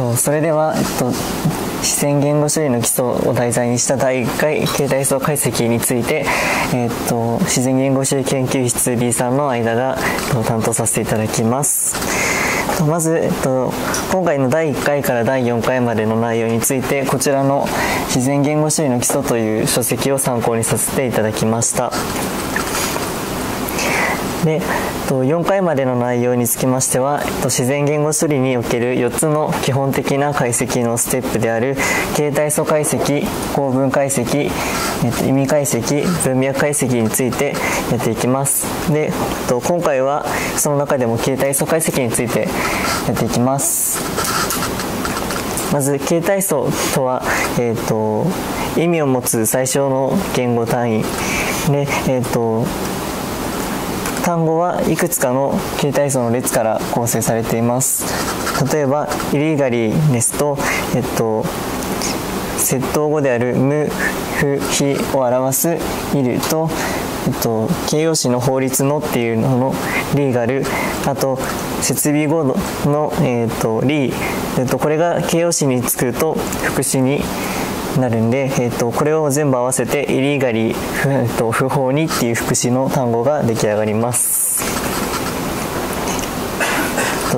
とそれでは、えっと、視線言語処理の基礎を題材にした第1回形態層解析について、えっと、自然言語処理研究室 B さんの間が担当させていただきます。まず、えっと、今回の第1回から第4回までの内容についてこちらの「自然言語処理の基礎」という書籍を参考にさせていただきました。で4回までの内容につきましては自然言語処理における4つの基本的な解析のステップである形態素解析構文解析意味解析文脈解析についてやっていきます。で今回はその中でも形態素解析についてやっていきます。まず形態素とは、えーと、意味を持つ最小の言語単位。で、えーと単語はいくつかの形態層の列から構成されています。例えばイリーガリーですと、えっと、窃盗語である無不非を表すいると、えっと、形容詞の法律のっていうののリーガル。あと設備語の、えっと、リー、えっと、これが形容詞につくと副詞になるんで、えーと、これを全部合わせてイリーガリ、えーと、不法にっていう副詞の単語が出来上がります。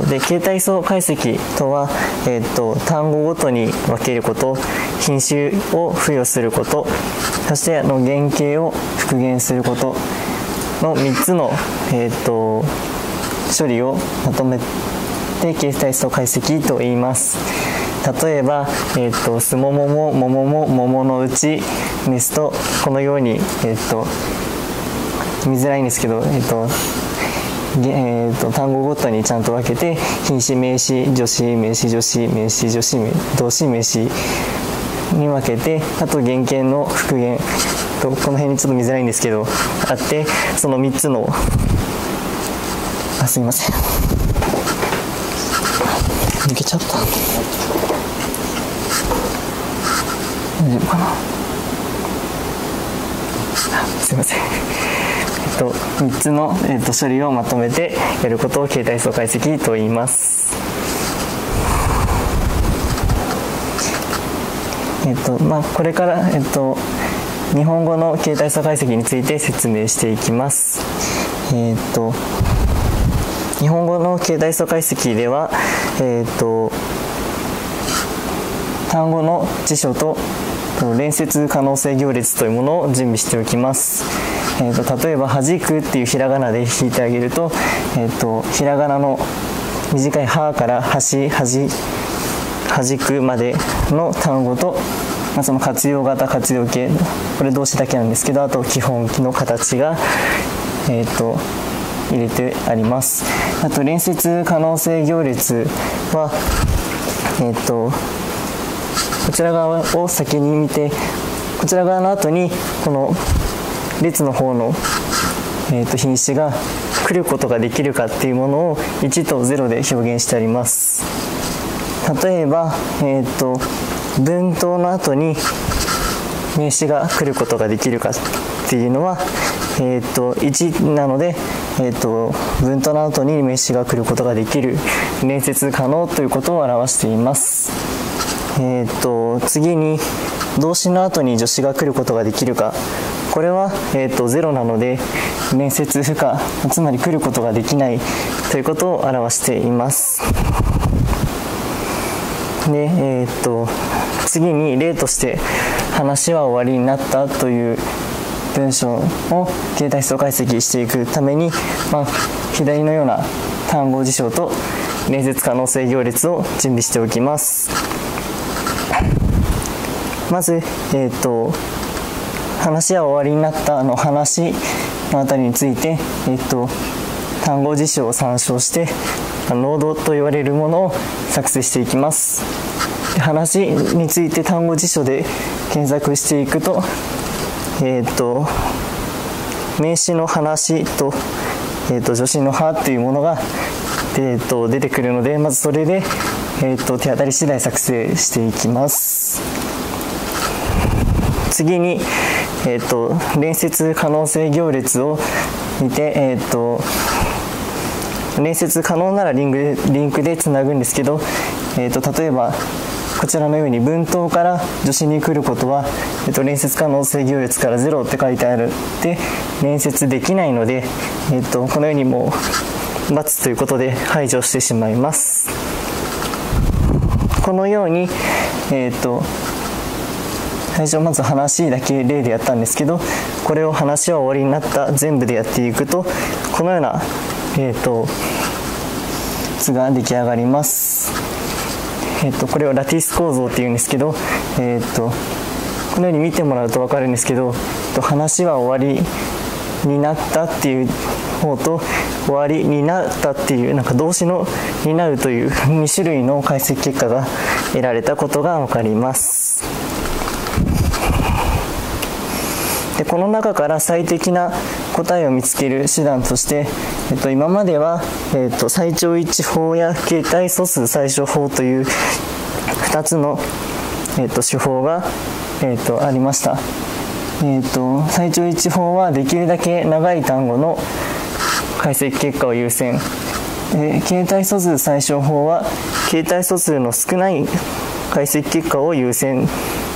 で形態層解析とは、えーと、単語ごとに分けること品種を付与することそしてあの原型を復元することの3つの、えー、と処理をまとめて形態層解析と言います。例えば、えーと、すもももももも桃のうちですとこのように、えーと、見づらいんですけど、えーとえーと、単語ごとにちゃんと分けて品詞名詞助詞名詞助詞名詞助詞動詞名詞に分けてあと原型の復元。とこの辺にちょっと見づらいんですけどあってその3つのあすいません。抜けちゃった。大丈夫かな？すいません。えっと3つの、えっと、処理をまとめてやることを形態層解析と言います。えっとまあこれからえっと日本語の形態素解析について説明していきます。えっと日本語の形態素解析ではえっと単語の辞書と連接可能性行列というものを準備しておきます。えーと、例えば「はじく」っていうひらがなで引いてあげると,、えーと、ひらがなの短い「は」から「はし」「はじ」「はじく」までの単語と、まあ、その活用型活用形これ動詞だけなんですけどあと基本の形が、えーと、入れてありますあと連接可能性行列はえっ、ー、とこちら側を先に見てこちら側の後にこの列の方の、えー、と品詞が来ることができるかっていうものを1と0で表現してあります。例えば、えーと、文頭の後に名詞が来ることができるかっていうのは、えーと、1なので、えーと文頭の後に名詞が来ることができる連接可能ということを表しています。えー、と次に動詞の後に助詞が来ることができるかこれは、えー、と0なので面接不可つまり来ることができないということを表していますで、えー、と次に例として話は終わりになったという文章を形態思想解析していくために、まあ、左のような単語辞書と面接可能性行列を準備しておきます。まず、えーと、話は終わりになったあの話のあたりについて、えーと、単語辞書を参照してノードと言われるものを作成していきます。話について単語辞書で検索していくと,、えーと、名詞の話と,、えー、と助詞の「は」っていうものが、えー、と出てくるのでまずそれで、えー、と手当たり次第作成していきます。次に、えーと、連接可能性行列を見て、えーと、連接可能ならリンクでリンクでつなぐんですけど、えーと、例えばこちらのように文頭から助詞に来ることは、えーと、連接可能性行列から0って書いてある。で連接できないので、えーと、このようにもう×ということで排除してしまいます。このように、えー、と最初まず話だけ例でやったんですけどこれを話は終わりになった全部でやっていくとこのような、えーと、図が出来上がります、えーと、これをラティス構造っていうんですけど、えーと、このように見てもらうと分かるんですけど話は終わりになったっていう方と終わりになったっていうなんか動詞の「になる」という2種類の解析結果が得られたことが分かります。でこの中から最適な答えを見つける手段として、えっと、今までは、えっと、最長位置法や形態素数最小法という2つの、えっと、手法が、えっと、ありました、えっと、最長位置法はできるだけ長い単語の解析結果を優先。形態素数最小法は形態素数の少ない解析結果を優先。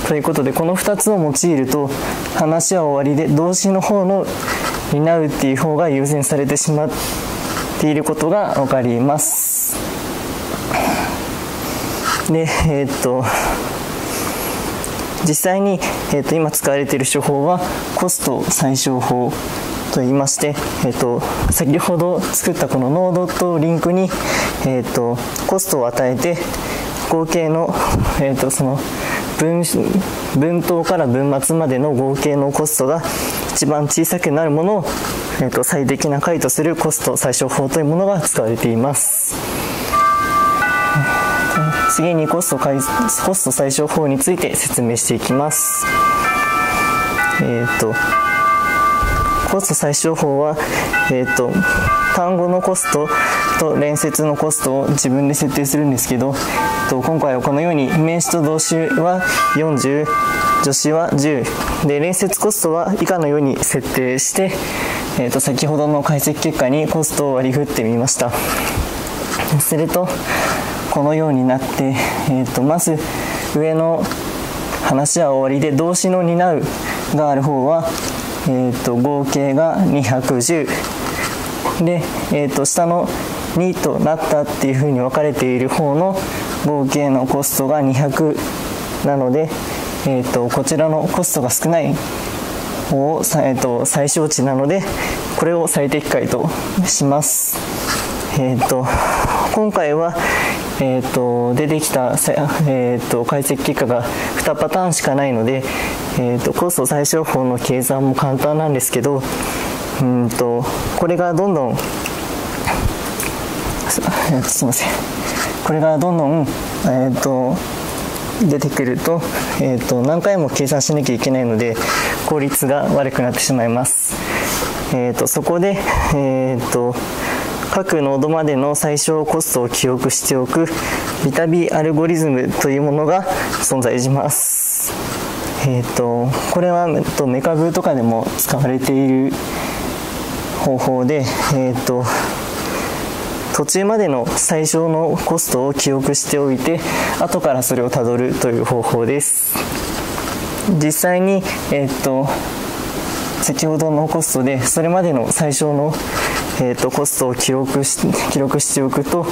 ということでこの2つを用いると話は終わりで動詞の方の担うっていう方が優先されてしまっていることが分かります。でえー、っと実際に、えー、っと今使われている手法はコスト最小法と言いまして、えーと、先ほど作ったこのノードとリンクに、えーと、コストを与えて合計の、えーとその分分頭から分末までの合計のコストが一番小さくなるものを、えーと、最適な解とするコスト最小法というものが使われています。次にコストコスト最小法について説明していきます。えっ、ー、とコスト最小法は、えーと単語のコストと連接のコストを自分で設定するんですけどと今回はこのように名詞と動詞は40助詞は10で連接コストは以下のように設定して、えー、と先ほどの解析結果にコストを割り振ってみました。するとこのようになって、えー、とまず上の話は終わりで動詞の担うがある方は、えー、と合計が210で、えー、と下の2となったっていうふうに分かれている方の合計のコストが200なので、えーと、こちらのコストが少ない方を、えーと、最小値なのでこれを最適解とします。えーと、今回は、えー、と出てきた、えー、と解析結果が2パターンしかないので、えー、とコスト最小法の計算も簡単なんですけどうんとこれがどんどんすすいませんこれがどんどん、えーと、出てくると,、えーと、何回も計算しなきゃいけないので効率が悪くなってしまいます、えーと、そこで、えー、と各ノードまでの最小コストを記憶しておくビタビアルゴリズムというものが存在します。えー、とこれは、メカブとかでも使われている方法で、えー、と途中までの最小のコストを記憶しておいて後からそれをたどるという方法です。実際に、えー、っと先ほどのコストでそれまでの最小の、えー、とコストを記録し記録しておくと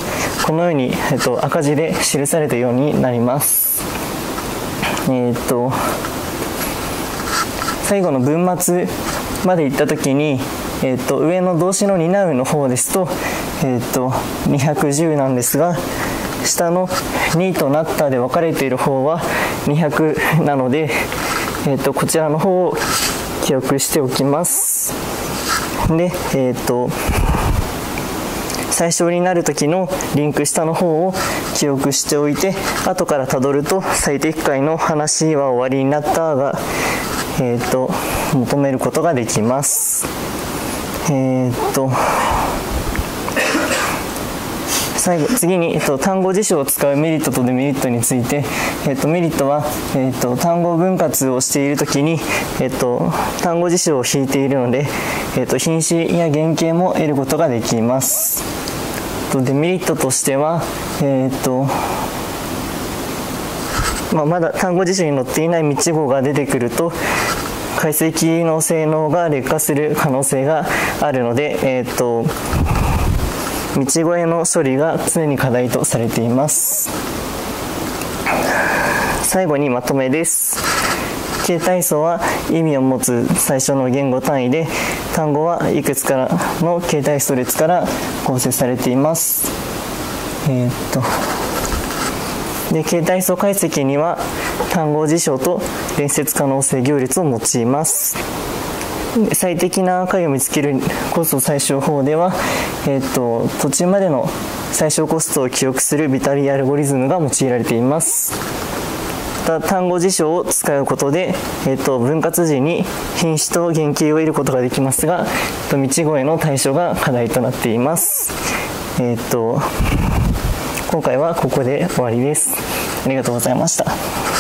このように、えー、と赤字で記されたようになります。えっ、と最後の文末まで行った時に、えー、と上の動詞の担うの方ですとえっ、と210なんですが下の2となったで分かれている方は200なので、えーと、こちらの方を記憶しておきます。でえっ、と最小になる時のリンク下の方を記憶しておいて後からたどると最適解の話は終わりになったが、えーと、求めることができます。えっ、と最後次に、えっと、単語辞書を使うメリットとデメリットについて、えっと、メリットは、えっと、単語分割をしている時に、えっと、単語辞書を引いているので、えっと、品詞や原型も得ることができます。と、デメリットとしては、えっ、と、まあ、まだ単語辞書に載っていない道語が出てくると、解析の性能が劣化する可能性があるので、えっ、と、道越えの処理が常に課題とされています。最後にまとめです。形体層は意味を持つ最初の言語単位で単語はいくつかの形態スト列から構成されています。えー、っとで形態層解析には単語辞書と連接可能性行列を用います。最適な解を見つけるコスト最小法では、えーと、途中までの最小コストを記憶するビタリーアルゴリズムが用いられています。また単語辞書を使うことで、えーと、分割時に品種と原型を得ることができますが、えー、と道越えの対象が課題となっています。えっ、ー、と今回はここで終わりです。ありがとうございました。